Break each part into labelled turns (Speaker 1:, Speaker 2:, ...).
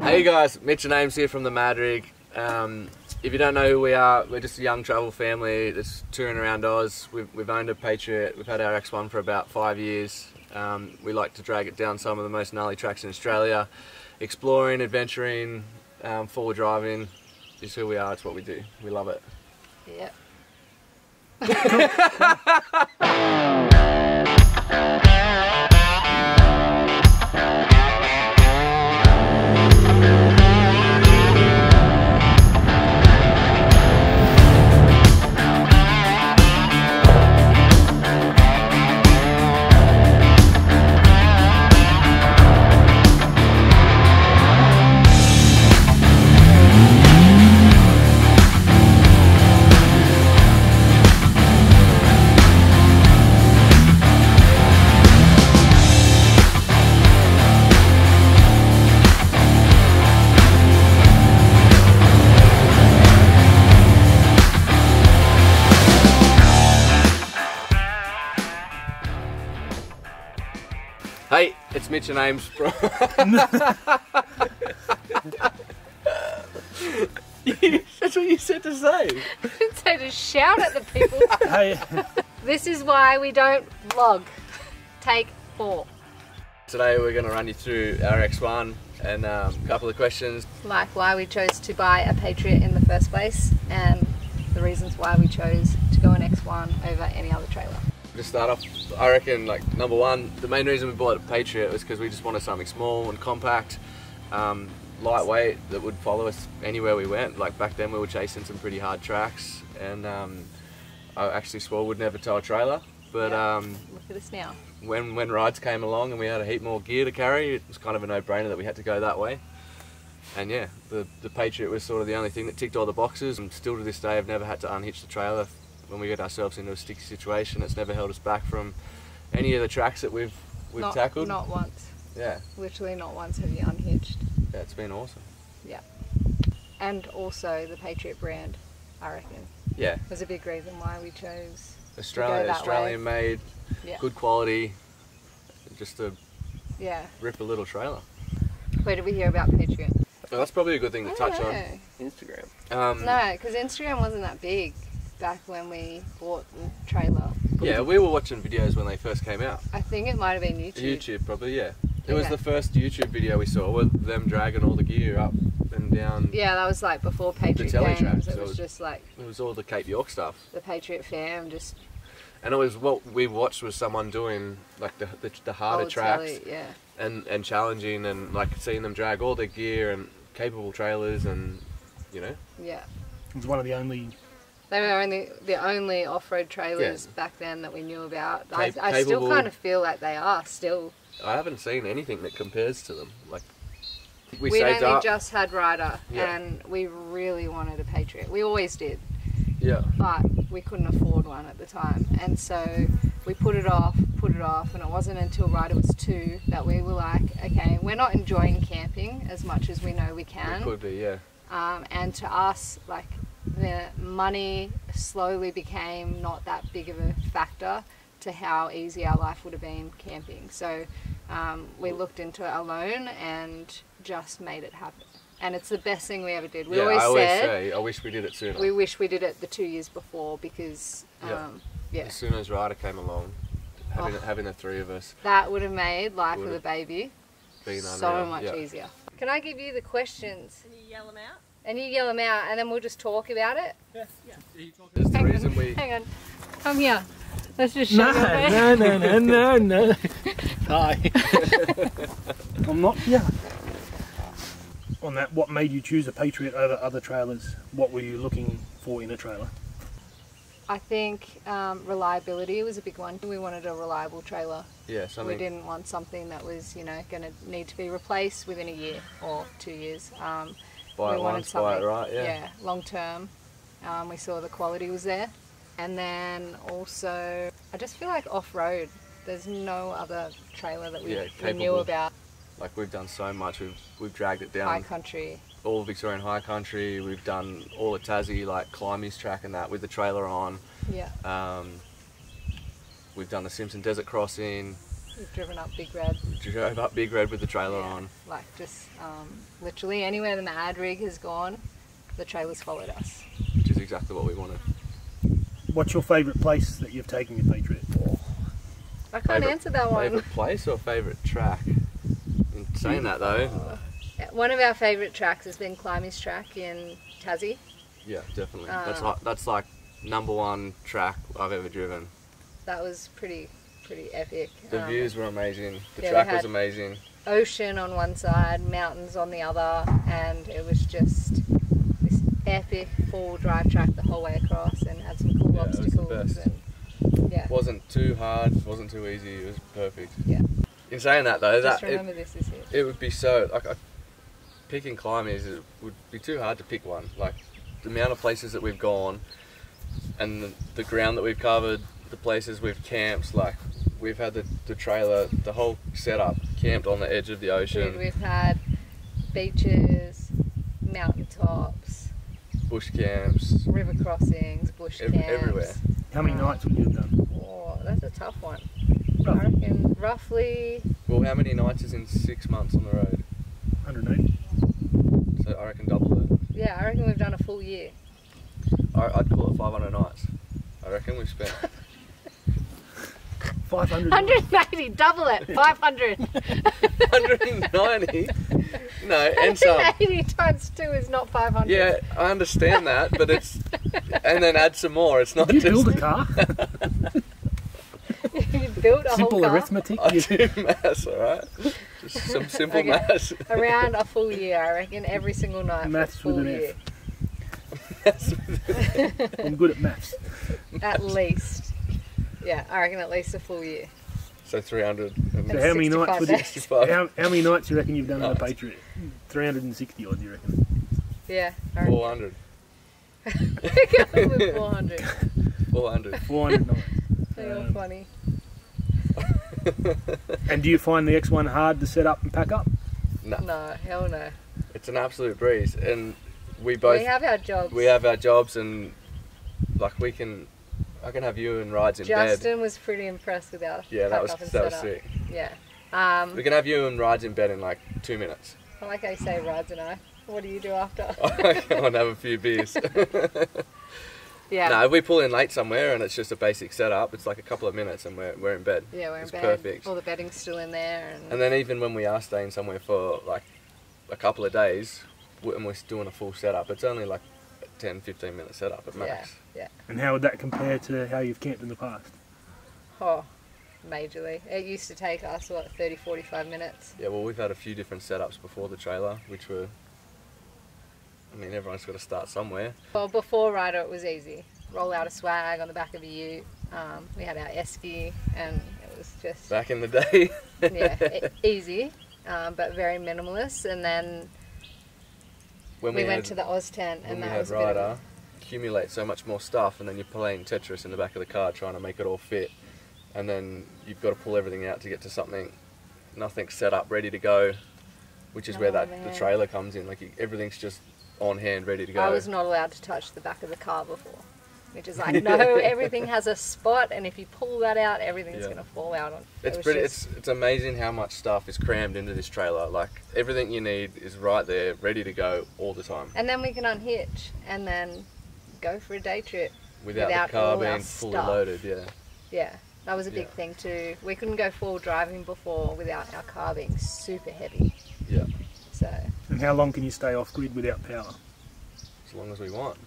Speaker 1: Hey guys, Mitch and Ames here from the Mad Rig. Um, if you don't know who we are, we're just a young travel family that's touring around Oz. We've, we've owned a Patriot, we've had our X1 for about five years. Um, we like to drag it down some of the most gnarly tracks in Australia. Exploring, adventuring, um, forward driving is who we are, it's what we do. We love it.
Speaker 2: Yep.
Speaker 1: it's Mitch and Ames from... That's what you said to say.
Speaker 2: so to shout at the people.
Speaker 3: Hey,
Speaker 2: this is why we don't vlog. Take four.
Speaker 1: Today we're going to run you through our X1 and um, a couple of questions.
Speaker 2: Like why we chose to buy a Patriot in the first place and the reasons why we chose to go an X1 over any other trailer.
Speaker 1: To start off, I reckon like number one, the main reason we bought a Patriot was because we just wanted something small and compact, um, lightweight that would follow us anywhere we went. Like back then we were chasing some pretty hard tracks and um, I actually swore we'd never tow a trailer. But
Speaker 2: Yeah.
Speaker 1: um,
Speaker 2: Look at this now.
Speaker 1: when, when rides came along and we had a heap more gear to carry, it was kind of a no-brainer that we had to go that way. And yeah, the, the Patriot was sort of the only thing that ticked all the boxes and still to this day I've never had to unhitch the trailer when we get ourselves into a sticky situation. It's never held us back from any of the tracks that we've we've
Speaker 2: not,
Speaker 1: tackled.
Speaker 2: Not once.
Speaker 1: Yeah,
Speaker 2: Literally not once have you unhitched.
Speaker 1: yeah, it's been awesome. Yeah.
Speaker 2: And also the Patriot brand, I reckon,
Speaker 1: Yeah,
Speaker 2: was a big reason why we chose.
Speaker 1: Australia,
Speaker 2: that way.
Speaker 1: Australian made,
Speaker 2: Yeah.
Speaker 1: good quality, just to
Speaker 2: Yeah.
Speaker 1: rip a little trailer.
Speaker 2: Where did we hear about Patriot?
Speaker 1: Well, that's probably a good thing to
Speaker 2: don't
Speaker 1: touch on. Instagram. Um,
Speaker 2: No, because Instagram wasn't that big back when we bought the trailer.
Speaker 1: Yeah, we were watching videos when they first came out.
Speaker 2: I think it might have been YouTube.
Speaker 1: YouTube, probably, yeah. It was the first YouTube video we saw with them dragging all the gear up and down.
Speaker 2: Yeah, that was like before Patriot
Speaker 1: telly
Speaker 2: Games.
Speaker 1: track,
Speaker 2: it was
Speaker 1: it-
Speaker 2: just like
Speaker 1: It was all the Cape York stuff.
Speaker 2: the Patriot fam, just
Speaker 1: And it was what we watched was someone doing like the, the, the harder
Speaker 2: old
Speaker 1: tracks
Speaker 2: telly, yeah.
Speaker 1: and, and challenging and like seeing them drag all their gear and capable trailers and, you know.
Speaker 2: Yeah.
Speaker 3: it was one of the only.
Speaker 2: They were only the only off-road trailers back then that we knew about. I,
Speaker 1: Cap-
Speaker 2: I still
Speaker 1: capable-
Speaker 2: kind of feel like they are still.
Speaker 1: I haven't seen anything that compares to them. Like, we
Speaker 2: We'd
Speaker 1: saved
Speaker 2: only
Speaker 1: up.
Speaker 2: just had Ryder,
Speaker 1: Yeah.
Speaker 2: and we really wanted a Patriot. We always did.
Speaker 1: Yeah.
Speaker 2: but we couldn't afford one at the time. And so we put it off, put it off, and it wasn't until Ryder was two that we were like, okay, we're not enjoying camping as much as we know we
Speaker 1: It
Speaker 2: can.
Speaker 1: could be, yeah.
Speaker 2: Um, and to us, like, the money slowly became not that big of a factor to how easy our life would have been camping. So um, we looked into it alone and just made it happen. And it's the best thing we ever did. We
Speaker 1: yeah,
Speaker 2: always
Speaker 1: I always
Speaker 2: said
Speaker 1: say, I wish we did it sooner.
Speaker 2: we wish we did it the two years before because
Speaker 1: Yeah.
Speaker 2: um, yeah,
Speaker 1: As soon as Ryder came along, having,
Speaker 2: Oh.
Speaker 1: having the three of us
Speaker 2: that would have made life with a baby so much
Speaker 1: yeah.
Speaker 2: easier. Can I give you the questions
Speaker 4: Can you yell them out?
Speaker 2: And you yell them out and then we'll just talk about it?
Speaker 1: There's the
Speaker 2: Hang
Speaker 1: reason
Speaker 2: on,
Speaker 1: we.
Speaker 2: hang on. Come here. Let's just show
Speaker 3: No,
Speaker 2: your
Speaker 3: no, no, no, no, no. Hi. I'm not here. On that, what made you choose a Patriot over other trailers? What were you looking for in a trailer?
Speaker 2: I think um, reliability was a big one. We wanted a reliable trailer.
Speaker 1: Yeah,
Speaker 2: We didn't want something that was, you know, going to need to be replaced within a year or two years. Um,
Speaker 1: Buy
Speaker 2: we
Speaker 1: it
Speaker 2: wanted
Speaker 1: once, buy it
Speaker 2: something,
Speaker 1: right, yeah.
Speaker 2: long term. Um, we saw the quality was there, and then also I just feel like off road. There's no other trailer that we,
Speaker 1: Yeah,
Speaker 2: we knew about.
Speaker 1: Like we've done so much. We've we've dragged it down.
Speaker 2: High country.
Speaker 1: all Victorian High Country. We've done all the Tassie like Climies track and that with the trailer on.
Speaker 2: Yeah.
Speaker 1: Um, we've done the Simpson Desert Crossing.
Speaker 2: We've driven up Big Red.
Speaker 1: Drove up Big Red with the trailer
Speaker 2: Yeah.
Speaker 1: on.
Speaker 2: Like just um, literally anywhere the Mad Rig has gone, the trailers followed us.
Speaker 1: which is exactly what we wanted.
Speaker 3: What's your favourite place that you've taken your Patriot?
Speaker 2: I can't
Speaker 1: Favourite-
Speaker 2: answer that one.
Speaker 1: Favorite place or favorite track? In saying that though,
Speaker 2: One of our favourite tracks has been Climies Track in Tassie.
Speaker 1: yeah, definitely. that's
Speaker 2: Uh,
Speaker 1: like that's like number one track I've ever driven.
Speaker 2: That was pretty pretty epic.
Speaker 1: The
Speaker 2: Um,
Speaker 1: views were amazing. The
Speaker 2: yeah,
Speaker 1: track was amazing.
Speaker 2: ocean on one side, mountains on the other, and it was just this epic four drive track the whole way across, and had some cool
Speaker 1: Yeah, it
Speaker 2: obstacles.
Speaker 1: best.
Speaker 2: And yeah,
Speaker 1: wasn't too hard. wasn't too easy. It was perfect.
Speaker 2: Yeah.
Speaker 1: In saying that though,
Speaker 2: just
Speaker 1: that it,
Speaker 2: this is it.
Speaker 1: it would be so like picking climbers it would be too hard to pick one. Like the amount of places that we've gone, and the, the ground that we've covered, the places we've camped. Like we've had the, the trailer, the whole setup camped on the edge of the ocean,
Speaker 2: Dude, we've had beaches, mountain tops,
Speaker 1: bush camps.
Speaker 2: river crossings, bush
Speaker 1: Ev-
Speaker 2: camps.
Speaker 1: everywhere.
Speaker 3: How many um, nights would you have done?
Speaker 2: Oh, that's a tough one. I
Speaker 3: Roughly
Speaker 2: reckon roughly
Speaker 1: Well, how many nights is in six months on the road?
Speaker 3: 180.
Speaker 1: So I reckon double it.
Speaker 2: yeah, I reckon we've done a full year.
Speaker 1: I, I'd call it 500 nights. I reckon we've spent
Speaker 3: 500.
Speaker 2: 180, double it, 500.
Speaker 1: 190. No, and some.
Speaker 2: 180 times two is not 500.
Speaker 1: Yeah, I understand that, but it's and then add some more. It's not
Speaker 3: Did you
Speaker 1: just
Speaker 3: build a car?
Speaker 2: you built a
Speaker 3: Simple
Speaker 2: whole car
Speaker 3: arithmetic.
Speaker 1: I do maths, all right. Just some simple
Speaker 2: Okay.
Speaker 1: maths.
Speaker 2: around a full year. I reckon every single night. for a
Speaker 3: Maths with
Speaker 2: full
Speaker 3: an
Speaker 2: year,
Speaker 3: F. I'm good at maths.
Speaker 2: at least. Yeah, I reckon at least a full year.
Speaker 1: so 300.
Speaker 3: So how many nights would you,
Speaker 2: days.
Speaker 1: 65.
Speaker 3: how, how many nights you reckon you've done on a
Speaker 1: Nights.
Speaker 3: Patriot? 360 odd, you reckon?
Speaker 2: Yeah, I reckon
Speaker 1: 400.
Speaker 2: 400.
Speaker 1: 400.
Speaker 3: 400 nights.
Speaker 2: You're
Speaker 3: Um,
Speaker 2: funny.
Speaker 3: And do you find the X1 hard to set up and pack up?
Speaker 1: No,
Speaker 2: No, hell no.
Speaker 1: it's an absolute breeze, and we both
Speaker 2: we have our jobs.
Speaker 1: we have our jobs, and like we can, I can have you in rides in bed.
Speaker 2: Justin was pretty impressed with our
Speaker 1: Yeah, that was
Speaker 2: and
Speaker 1: that was sick.
Speaker 2: Yeah. Um,
Speaker 1: We can have you in rides in bed in like two minutes.
Speaker 2: I like how you say rides and I. What do you do after?
Speaker 1: I go and have a few beers.
Speaker 2: Yeah.
Speaker 1: No, if we pull in late somewhere and it's just a basic setup, it's like a couple of minutes and we're, we're in bed.
Speaker 2: Yeah, we're in
Speaker 1: It's
Speaker 2: bed.
Speaker 1: perfect.
Speaker 2: All the bedding's still in there, and,
Speaker 1: And then even when we are staying somewhere for like a couple of days and we're doing a full setup, it's only like a 10, 15 minute setup at max.
Speaker 2: yeah,
Speaker 3: And how would that compare to how you've camped in the past?
Speaker 2: oh, majorly. It used to take us what 30, 45 minutes.
Speaker 1: Yeah, well, we've had a few different setups before the trailer, which were. I mean, everyone's got to start somewhere.
Speaker 2: Well, before Ryder, it was easy. Roll out a swag on the back of a ute. Um, we had our esky, and it was just
Speaker 1: Back in the day,
Speaker 2: yeah, e- easy, um, but very minimalist. And then
Speaker 1: when
Speaker 2: we,
Speaker 1: we,
Speaker 2: went
Speaker 1: had,
Speaker 2: to the Oztent,
Speaker 1: when
Speaker 2: and
Speaker 1: we
Speaker 2: that
Speaker 1: had
Speaker 2: was a bit of
Speaker 1: Ryder,
Speaker 2: a,
Speaker 1: accumulate so much more stuff, and then you're playing Tetris in the back of the car trying to make it all fit, and then you've got to pull everything out to get to something, nothing set up, ready to go, which is where
Speaker 2: Oh,
Speaker 1: that
Speaker 2: man.
Speaker 1: the trailer comes in. Like you- everything's just on hand, ready to go.
Speaker 2: I was not allowed to touch the back of the car before. Which is like, no, everything has a spot, and if you pull that out, everything's
Speaker 1: Yeah.
Speaker 2: going to fall out on.
Speaker 1: It's
Speaker 2: it
Speaker 1: pretty.
Speaker 2: just-
Speaker 1: It's it's amazing how much stuff is crammed into this trailer. Like everything you need is right there, ready to go all the time,
Speaker 2: And then we can unhitch and then go for a day trip.
Speaker 1: without,
Speaker 2: Without
Speaker 1: the car
Speaker 2: all
Speaker 1: being fully
Speaker 2: stuff.
Speaker 1: loaded. Yeah.
Speaker 2: Yeah, that was a big
Speaker 1: Yeah.
Speaker 2: thing too. We couldn't go full driving before without our car being super heavy.
Speaker 1: Yeah.
Speaker 2: So,
Speaker 3: And how long can you stay off grid without power?
Speaker 1: As long as we want.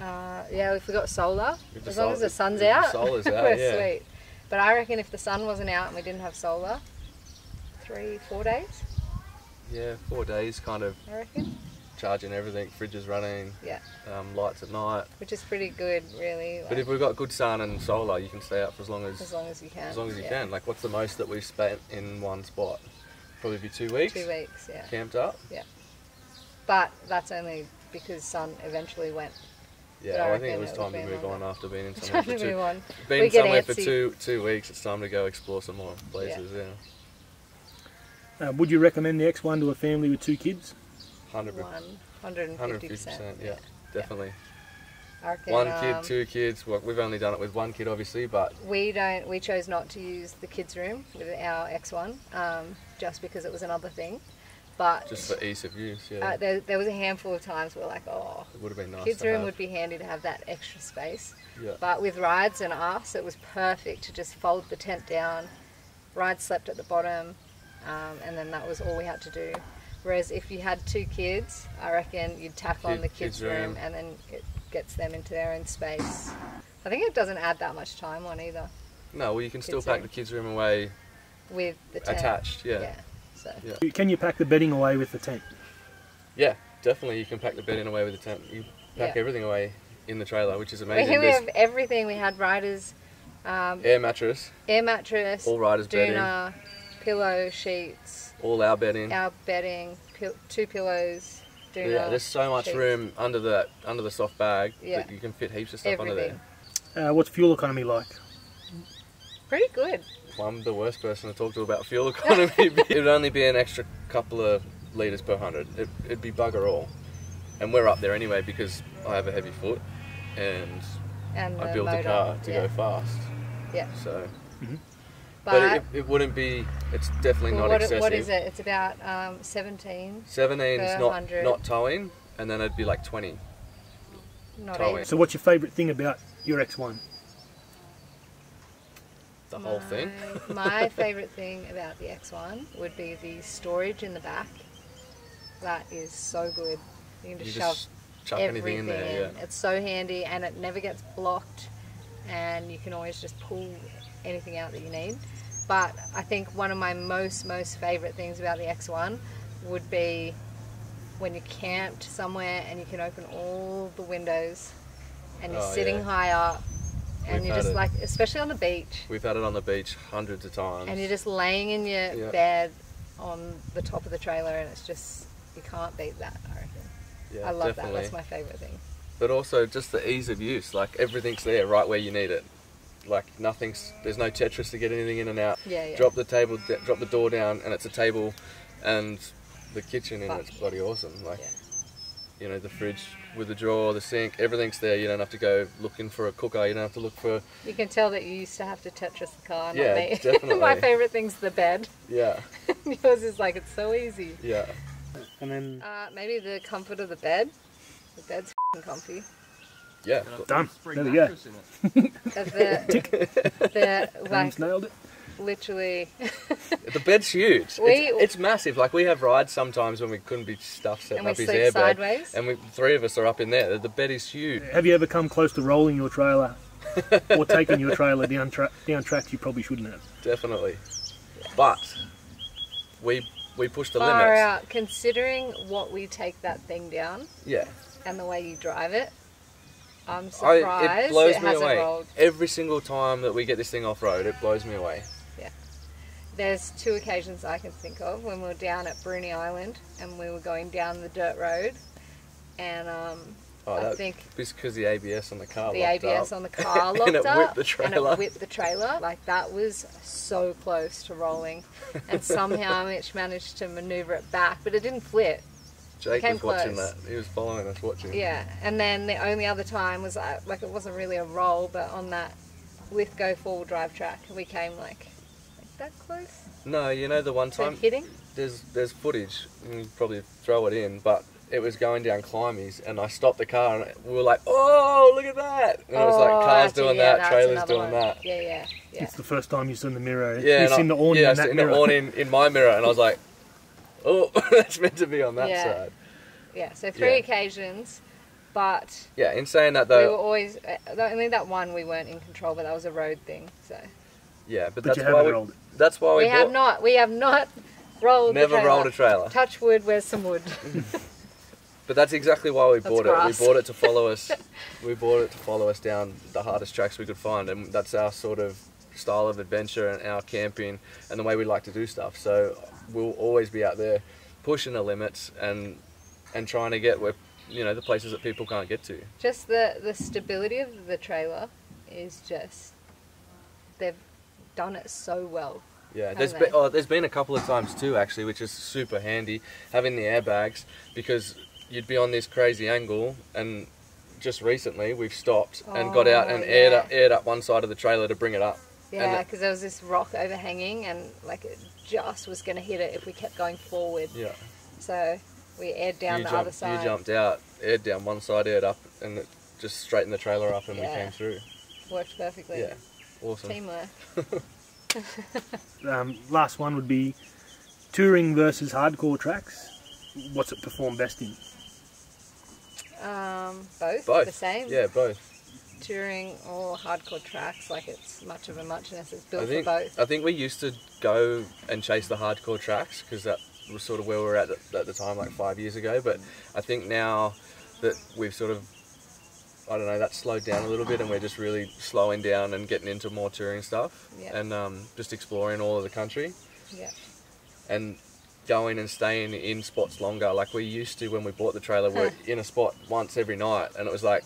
Speaker 2: uh, yeah, if we got solar,
Speaker 1: If
Speaker 2: as long
Speaker 1: sol-
Speaker 2: as the
Speaker 1: if-
Speaker 2: sun's
Speaker 1: if the
Speaker 2: out,
Speaker 1: solar's out,
Speaker 2: we're
Speaker 1: yeah.
Speaker 2: sweet. But I reckon if the sun wasn't out and we didn't have solar, three, four days,
Speaker 1: Yeah, four days, kind of
Speaker 2: I reckon,
Speaker 1: charging everything, fridge is running,
Speaker 2: Yeah.
Speaker 1: um, lights at night.
Speaker 2: which is pretty good, really.
Speaker 1: But if we've got good sun and solar, you can stay out for as long as
Speaker 2: as long as you can.
Speaker 1: as long as you
Speaker 2: yeah.
Speaker 1: can. Like, what's the most that we've spent in one spot? Probably be two weeks.
Speaker 2: Two weeks, yeah.
Speaker 1: Camped up. Yeah.
Speaker 2: But that's only because sun eventually went.
Speaker 1: Yeah,
Speaker 2: But I
Speaker 1: I think it was time to move on
Speaker 2: longer.
Speaker 1: after being in somewhere for two.
Speaker 2: on.
Speaker 1: Been
Speaker 2: We
Speaker 1: somewhere for two two weeks. It's time to go explore some more places. Yeah,
Speaker 3: Uh, would you recommend the X1 to a family with two kids?
Speaker 1: Hundred
Speaker 2: One hundred and fifty
Speaker 1: hundred fifty
Speaker 2: percent.
Speaker 1: 150%, Yeah, definitely.
Speaker 2: Reckon,
Speaker 1: One
Speaker 2: um,
Speaker 1: kid, two kids. Well, we've only done it with one kid, obviously, but
Speaker 2: We don't. We chose not to use the kids' room with our X1, um, just because it was another thing. But
Speaker 1: just for ease of use, yeah,
Speaker 2: uh, there, there was a handful of times where like, oh,
Speaker 1: it would have been nice.
Speaker 2: kids' room
Speaker 1: have.
Speaker 2: would be handy to have that extra space.
Speaker 1: Yeah.
Speaker 2: But with rides and us, it was perfect to just fold the tent down. Ride slept at the bottom, um, and then that was all we had to do. Whereas if you had two kids, I reckon you'd tack on the kids'
Speaker 1: kids'
Speaker 2: room,
Speaker 1: room.
Speaker 2: and then it gets them into their own space. I think it doesn't add that much time on either
Speaker 1: No, well, you can still pack
Speaker 2: room.
Speaker 1: the kids' room away
Speaker 2: with the tent.
Speaker 1: attached. Yeah.
Speaker 2: Yeah. So
Speaker 1: Yeah.
Speaker 3: Can you pack the bedding away with the tent?
Speaker 1: Yeah, definitely. You can pack the bedding away with the tent. You pack
Speaker 2: Yeah.
Speaker 1: everything away in the trailer, which is
Speaker 2: we,
Speaker 1: amazing.
Speaker 2: we
Speaker 1: There's
Speaker 2: have everything. We had Ryder's, um,
Speaker 1: air mattress,
Speaker 2: air mattress,
Speaker 1: all Ryder's bedding,
Speaker 2: pillow sheets,
Speaker 1: all our bedding.
Speaker 2: our bedding, pil- two pillows, doona.
Speaker 1: yeah, there's so much
Speaker 2: sheets.
Speaker 1: room under the under the soft bag
Speaker 2: Yeah.
Speaker 1: that you can fit heaps of stuff under there.
Speaker 3: Uh, what's fuel economy like?
Speaker 2: Pretty good.
Speaker 1: Well, I'm the worst person to talk to about fuel economy. it would only be an extra couple of litres per hundred. It, it'd be bugger all. And we're up there anyway because I have a heavy foot and
Speaker 2: And
Speaker 1: I
Speaker 2: the
Speaker 1: built a car to
Speaker 2: yeah.
Speaker 1: go fast.
Speaker 2: Yeah.
Speaker 1: So,
Speaker 2: But,
Speaker 1: but, it, it wouldn't be. It's definitely
Speaker 2: well,
Speaker 1: not
Speaker 2: what,
Speaker 1: excessive.
Speaker 2: what is it? It's about um, 17,
Speaker 1: 17 is not
Speaker 2: 100.
Speaker 1: not towing, and then it'd be like 20.
Speaker 2: not
Speaker 1: Towing.
Speaker 3: So what's your favourite thing about your X1?
Speaker 1: The whole thing.
Speaker 2: My- My favourite thing about the X1 would be the storage in the back. That is so good. You can
Speaker 1: You
Speaker 2: just,
Speaker 1: just
Speaker 2: shove
Speaker 1: chuck
Speaker 2: everything
Speaker 1: anything in there. Yeah.
Speaker 2: It's so handy and it never gets blocked and you can always just pull anything out that you need. But I think one of my most, most favourite things about the X1 would be when you're camped somewhere and you can open all the windows and you're
Speaker 1: Oh,
Speaker 2: sitting
Speaker 1: yeah.
Speaker 2: high up and
Speaker 1: We've
Speaker 2: you're just
Speaker 1: it.
Speaker 2: like, especially on the beach,
Speaker 1: We've had it on the beach hundreds of times.
Speaker 2: and you're just laying in your
Speaker 1: Yeah.
Speaker 2: bed on the top of the trailer and it's just, you can't beat that, I reckon.
Speaker 1: yeah,
Speaker 2: I love
Speaker 1: definitely.
Speaker 2: that. That's my favourite thing.
Speaker 1: But also just the ease of use. Like everything's there right where you need it. Like nothing's. There's no Tetris to get anything in and out.
Speaker 2: Yeah, yeah.
Speaker 1: Drop the table, d- drop the door down, and it's a table, and the kitchen in
Speaker 2: Fuck.
Speaker 1: it's bloody awesome. Like,
Speaker 2: Yeah.
Speaker 1: you know, the fridge with the drawer, the sink, everything's there. You don't have to go looking for a cooker. You don't have to look for.
Speaker 2: You can tell that you used to have to Tetris the car, not
Speaker 1: Yeah,
Speaker 2: me.
Speaker 1: definitely.
Speaker 2: my favourite thing's the bed.
Speaker 1: Yeah,
Speaker 2: Yours is like, it's so easy.
Speaker 1: yeah.
Speaker 3: And then
Speaker 2: Uh, maybe the comfort of the bed. The bed's fing comfy.
Speaker 1: Yeah.
Speaker 3: done. There we go.
Speaker 2: The, the, like,
Speaker 3: Dan's nailed it.
Speaker 2: literally,
Speaker 1: The bed's huge.
Speaker 2: We-
Speaker 1: it's, it's massive. Like we have rides sometimes when we couldn't be stuffed setting up his
Speaker 2: sleep
Speaker 1: airbed,
Speaker 2: sideways.
Speaker 1: and we three of us are up in there. The bed is huge.
Speaker 3: Have you ever come close to rolling your trailer or taking your trailer down, tra- down tracks you probably shouldn't have?
Speaker 1: Definitely. But we we push the
Speaker 2: far
Speaker 1: limits.
Speaker 2: out. Considering what we take that thing down
Speaker 1: Yeah.
Speaker 2: and the way you drive it, I'm
Speaker 1: I, it blows me
Speaker 2: hasn't
Speaker 1: away.
Speaker 2: rolled.
Speaker 1: Every single time that we get this thing off road, it blows me away.
Speaker 2: There's two occasions I can think of when we were down at Bruny Island and we were going down the dirt road, and um,
Speaker 1: Oh,
Speaker 2: I think
Speaker 1: it's because the ABS on the car
Speaker 2: the ABS
Speaker 1: up.
Speaker 2: on the car locked And
Speaker 1: it
Speaker 2: up
Speaker 1: whipped the
Speaker 2: and it whipped the trailer. Like that was so close to rolling, and somehow Mitch managed to maneuver it back, but it didn't flip.
Speaker 1: Jake
Speaker 2: came
Speaker 1: was watching
Speaker 2: close.
Speaker 1: that. He was following us watching.
Speaker 2: Yeah, and then the only other time was uh, like it wasn't really a roll, but on that Lithgow four-wheel drive track, we came like like that close
Speaker 1: No, you know the one
Speaker 2: to
Speaker 1: time
Speaker 2: hitting.
Speaker 1: there's there's footage. You can probably throw it in, but it was going down climbs, and I stopped the car, and we were like, "Oh, look at that!" And it was like
Speaker 2: Oh,
Speaker 1: cars
Speaker 2: actually,
Speaker 1: doing
Speaker 2: yeah,
Speaker 1: that, trailers doing
Speaker 2: one.
Speaker 1: that.
Speaker 2: Yeah, yeah, yeah.
Speaker 3: It's the first time you've seen the mirror.
Speaker 1: Yeah,
Speaker 3: You've seen
Speaker 1: I-
Speaker 3: the awning
Speaker 1: yeah,
Speaker 3: in that
Speaker 1: seen
Speaker 3: mirror.
Speaker 1: the awning in my mirror, and I was like, "Oh, that's meant to be on that
Speaker 2: Yeah.
Speaker 1: side."
Speaker 2: Yeah, so three
Speaker 1: Yeah.
Speaker 2: occasions, but
Speaker 1: Yeah, in saying that though.
Speaker 2: we were always uh, only that one we weren't in control, but that was a road thing. So
Speaker 1: yeah, but,
Speaker 3: But
Speaker 1: that's why we,
Speaker 3: rolled
Speaker 1: that's why we,
Speaker 2: we have not, we have not rolled. the
Speaker 1: never
Speaker 2: trailer.
Speaker 1: rolled a trailer.
Speaker 2: Touch wood. Where's some wood?
Speaker 1: But that's exactly why we
Speaker 2: That's
Speaker 1: bought
Speaker 2: grass.
Speaker 1: it. We bought it to follow us. we bought it to follow us down the hardest tracks we could find, and that's our sort of style of adventure and our camping and the way we like to do stuff. So we'll always be out there pushing the limits and and trying to get where you know the places that people can't get to.
Speaker 2: just the the stability of the trailer is just they've done it so well.
Speaker 1: Yeah, there's been, oh, there's been a couple of times too actually, which is super handy having the airbags because you'd be on this crazy angle and just recently we've stopped and got out
Speaker 2: Oh,
Speaker 1: and aired up, aired up one side of the trailer to bring it up.
Speaker 2: Yeah, because there was this rock overhanging, and like it just was going to hit it if we kept going forward.
Speaker 1: Yeah.
Speaker 2: So we aired down
Speaker 1: you
Speaker 2: the
Speaker 1: jumped,
Speaker 2: other side.
Speaker 1: You jumped out, aired down one side, aired up, and it just straightened the trailer up, and we came through.
Speaker 2: Worked perfectly.
Speaker 1: Yeah, awesome.
Speaker 2: Teamwork.
Speaker 3: Um, last one would be touring versus hardcore tracks. What's it perform best in?
Speaker 2: Um, both,
Speaker 1: Both.
Speaker 2: the same.
Speaker 1: Yeah, both.
Speaker 2: Touring or hardcore tracks, like it's much of a muchness. It's built
Speaker 1: think
Speaker 2: for both.
Speaker 1: I think we used to go and chase the hardcore tracks because that was sort of where we were at the- at the time, like five years ago. But I think now that we've sort of I don't know, that's slowed down a little bit, and we're just really slowing down and getting into more touring stuff,
Speaker 2: Yeah.
Speaker 1: and um, just exploring all of the country.
Speaker 2: Yeah.
Speaker 1: and going and staying in spots longer. Like we used to when we bought the trailer, we're in a spot once every night, and it was like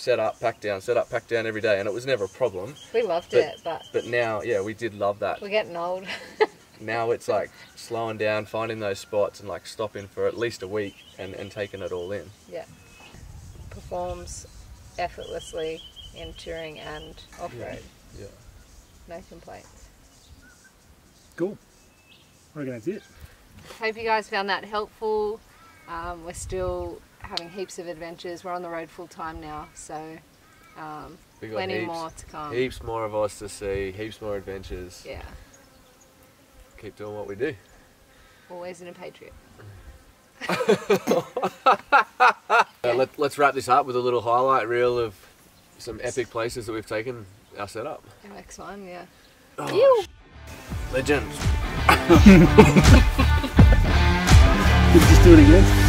Speaker 1: set up, pack down, set up, pack down every day, and it was never a problem.
Speaker 2: We loved
Speaker 1: But-
Speaker 2: it, but
Speaker 1: But now, yeah, we did love that.
Speaker 2: we're getting old.
Speaker 1: Now it's like slowing down, finding those spots, and like stopping for at least a week and, and taking it all in.
Speaker 2: yeah. Performs effortlessly in touring and off road.
Speaker 1: Yeah.
Speaker 2: No complaints.
Speaker 3: Cool. I reckon that's it.
Speaker 2: Hope you guys found that helpful. Um, we're still having heaps of adventures. We're on the road full time now, so um,
Speaker 1: We got
Speaker 2: plenty
Speaker 1: heaps,
Speaker 2: more to come.
Speaker 1: heaps more of us to see, heaps more adventures.
Speaker 2: Yeah,
Speaker 1: Keep doing what we do.
Speaker 2: always in a patriot.
Speaker 1: Uh, let, let's wrap this up with a little highlight reel of some epic places that we've taken our setup.
Speaker 2: MX1, yeah.
Speaker 1: Oh,
Speaker 2: Ew.
Speaker 1: Legends.
Speaker 3: Just do it again?